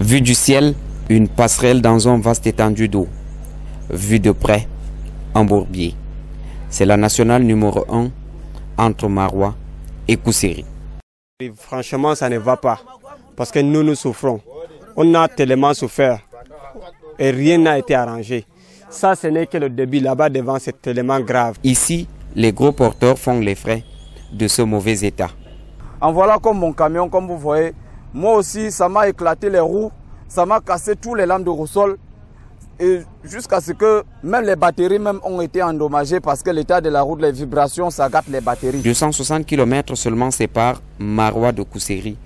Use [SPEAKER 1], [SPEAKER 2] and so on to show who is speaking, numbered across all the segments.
[SPEAKER 1] Vue du ciel, une passerelle dans un vaste étendue d'eau. Vue de près, un bourbier. C'est la nationale numéro 1 entre Marois et Kousseri.
[SPEAKER 2] Franchement, ça ne va pas. Parce que nous, nous souffrons. On a tellement souffert. Et rien n'a été arrangé. Ça, ce n'est que le début là-bas devant, c'est tellement grave.
[SPEAKER 1] Ici, les gros porteurs font les frais de ce mauvais état.
[SPEAKER 3] En voilà comme mon camion, comme vous voyez. Moi aussi, ça m'a éclaté les roues, ça m'a cassé tous les lampes de ressol. Et jusqu'à ce que même les batteries même ont été endommagées parce que l'état de la route, les vibrations, ça gâte les batteries.
[SPEAKER 1] 260 km seulement séparent Marois de Kousseri.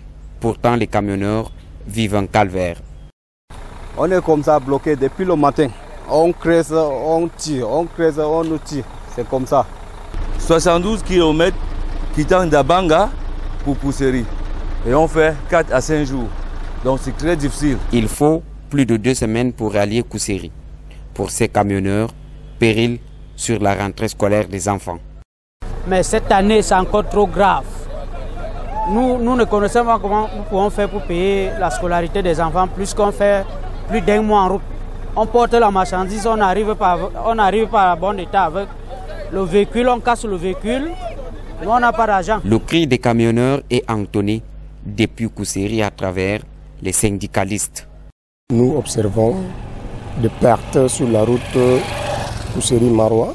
[SPEAKER 1] Pourtant, les camionneurs vivent un calvaire.
[SPEAKER 3] On est comme ça bloqué depuis le matin. On creuse, on tire, on creuse, on nous tire. C'est comme ça.
[SPEAKER 4] 72 km quittant Dabanga pour Kousseri. Et on fait 4 à 5 jours. Donc c'est très difficile.
[SPEAKER 1] Il faut plus de deux semaines pour rallier Kousseri. Pour ces camionneurs, péril sur la rentrée scolaire des enfants.
[SPEAKER 5] Mais cette année, c'est encore trop grave. Nous, nous ne connaissons pas comment nous pouvons faire pour payer la scolarité des enfants, plus qu'on fait plus d'un mois en route. On porte la marchandise, on n'arrive pas, on arrive pas à bon état avec le véhicule, on casse le véhicule, nous on n'a pas d'argent.
[SPEAKER 1] Le cri des camionneurs est entonné depuis Kousseri à travers les syndicalistes.
[SPEAKER 6] Nous observons des pertes sur la route Kousseri-Marois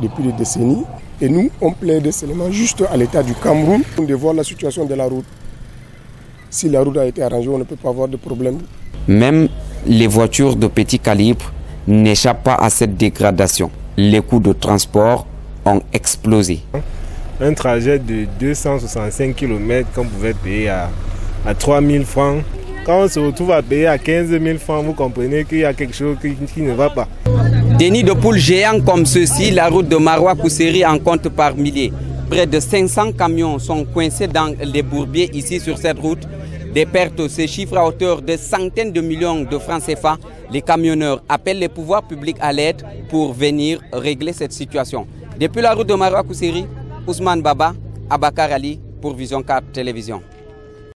[SPEAKER 6] depuis des décennies. Et nous, on plaide seulement juste à l'état du Cameroun de voir la situation de la route. Si la route a été arrangée, on ne peut pas avoir de problème.
[SPEAKER 1] Même les voitures de petit calibre n'échappent pas à cette dégradation. Les coûts de transport ont explosé.
[SPEAKER 7] Un trajet de 265 km qu'on pouvait payer à, à 3000 francs. Quand on se retrouve à payer à 15 000 francs, vous comprenez qu'il y a quelque chose qui, ne va pas.
[SPEAKER 1] Des nids de poules géants comme ceux-ci, la route de Marois Kousseri en compte par milliers. Près de 500 camions sont coincés dans les bourbiers ici sur cette route. Des pertes se chiffrent à hauteur de centaines de millions de francs CFA. Les camionneurs appellent les pouvoirs publics à l'aide pour venir régler cette situation. Depuis la route de Marois Kousseri, Ousmane Baba, Abakar Ali pour Vision 4 Télévision.